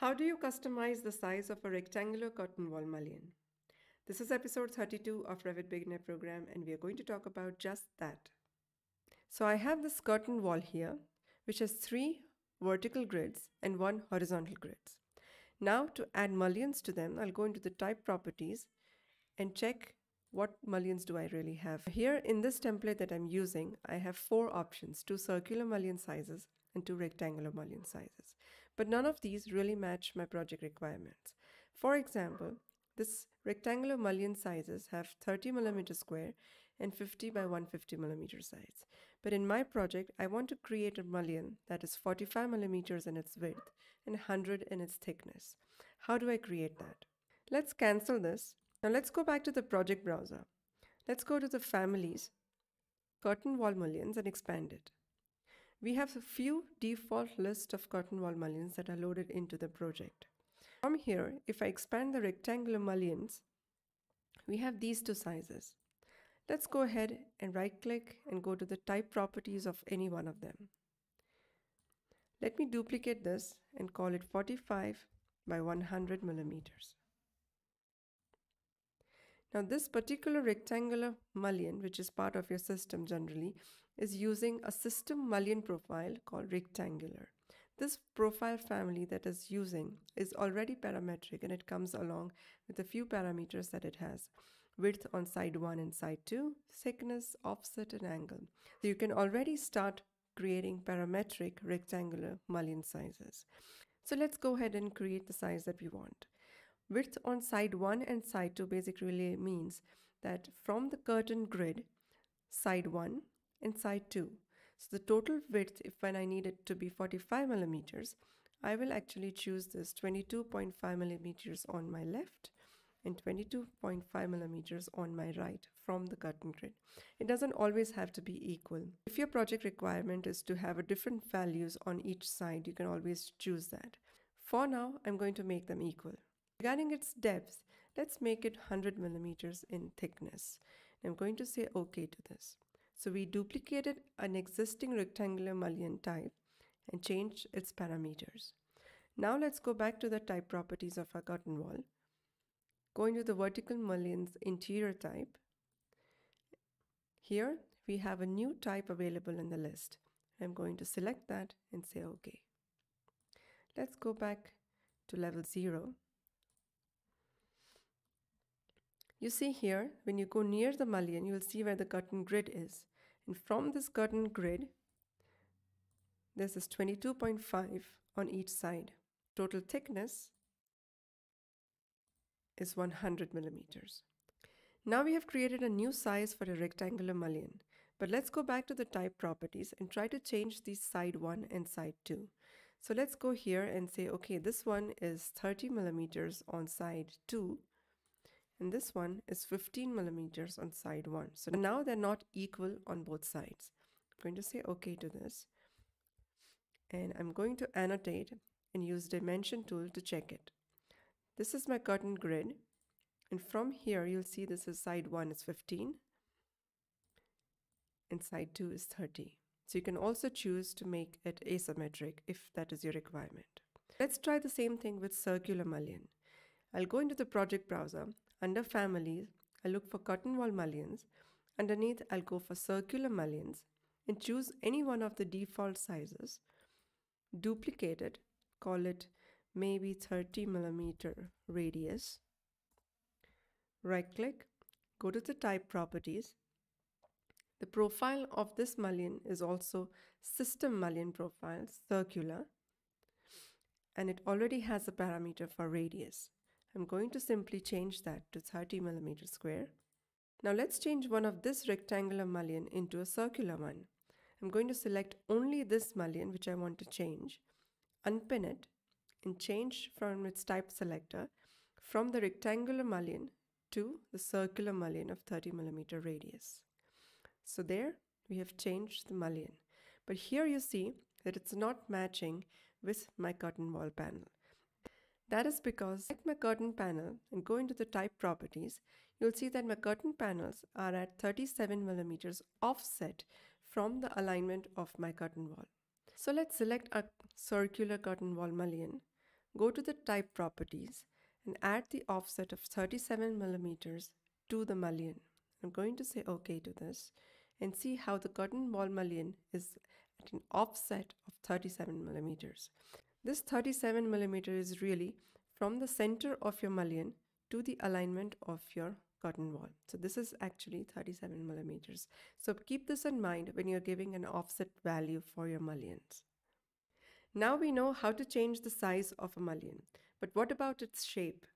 How do you customize the size of a rectangular curtain wall mullion? This is episode 32 of Revit Beginner program and we are going to talk about just that. So I have this curtain wall here which has three vertical grids and one horizontal grids. Now to add mullions to them, I'll go into the type properties and check what mullions do I really have. Here in this template that I'm using, I have four options, two circular mullion sizes and two rectangular mullion sizes. But none of these really match my project requirements. For example, this rectangular mullion sizes have 30 millimeter square and 50 by 150 millimeter size. But in my project, I want to create a mullion that is 45 millimeters in its width and 100 in its thickness. How do I create that? Let's cancel this. Now let's go back to the project browser. Let's go to the families, curtain wall mullions and expand it. We have a few default list of curtain wall mullions that are loaded into the project. From here, if I expand the rectangular mullions, we have these two sizes. Let's go ahead and right click and go to the type properties of any one of them. Let me duplicate this and call it 45 by 100 millimeters. Now this particular rectangular mullion, which is part of your system generally, is using a system mullion profile called rectangular. This profile family that is using is already parametric and it comes along with a few parameters that it has. Width on side 1 and side 2, thickness, offset and angle. So you can already start creating parametric rectangular mullion sizes. So let's go ahead and create the size that we want. Width on side 1 and side 2 basically means that from the curtain grid, side 1 and side 2. So the total width, if when I need it to be 45 millimeters, I will actually choose this 22.5 millimeters on my left and 22.5 millimeters on my right from the curtain grid. It doesn't always have to be equal. If your project requirement is to have a different values on each side, you can always choose that. For now, I'm going to make them equal. Regarding its depth, let's make it 100 millimeters in thickness. I'm going to say OK to this. So we duplicated an existing rectangular mullion type and changed its parameters. Now let's go back to the type properties of our curtain wall. Going to the vertical mullions interior type. Here we have a new type available in the list. I'm going to select that and say OK. Let's go back to level 0 You see here, when you go near the mullion, you will see where the curtain grid is. And from this curtain grid, this is 22.5 on each side. Total thickness is 100 millimeters. Now we have created a new size for a rectangular mullion. But let's go back to the type properties and try to change these side 1 and side 2. So let's go here and say, okay, this one is 30 millimeters on side 2 and this one is 15 millimeters on side 1. So now they're not equal on both sides. I'm going to say OK to this and I'm going to annotate and use dimension tool to check it. This is my curtain grid and from here you'll see this is side 1 is 15 and side 2 is 30. So you can also choose to make it asymmetric if that is your requirement. Let's try the same thing with circular mullion. I'll go into the project browser under families, I look for curtain wall mullions. Underneath, I'll go for circular mullions and choose any one of the default sizes. Duplicate it, call it maybe 30 millimeter radius. Right click, go to the type properties. The profile of this mullion is also system mullion profile, circular, and it already has a parameter for radius. I'm going to simply change that to 30 millimeter square. Now let's change one of this rectangular mullion into a circular one. I'm going to select only this mullion which I want to change, unpin it, and change from its type selector from the rectangular mullion to the circular mullion of 30 millimeter radius. So there we have changed the mullion. But here you see that it's not matching with my curtain wall panel. That is because select my curtain panel and go into the type properties, you'll see that my curtain panels are at 37 millimeters offset from the alignment of my curtain wall. So let's select a circular curtain wall mullion go to the type properties and add the offset of 37 millimeters to the mullion. I'm going to say OK to this and see how the curtain wall mullion is at an offset of 37 millimeters. This 37 millimeter is really from the center of your mullion to the alignment of your curtain wall. So this is actually 37 millimeters. So keep this in mind when you're giving an offset value for your mullions. Now we know how to change the size of a mullion, but what about its shape?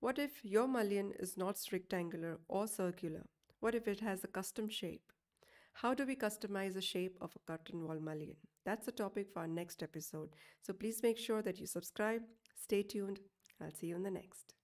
What if your mullion is not rectangular or circular? What if it has a custom shape? How do we customize the shape of a curtain wall mullion? That's a topic for our next episode. So please make sure that you subscribe, stay tuned. I'll see you in the next.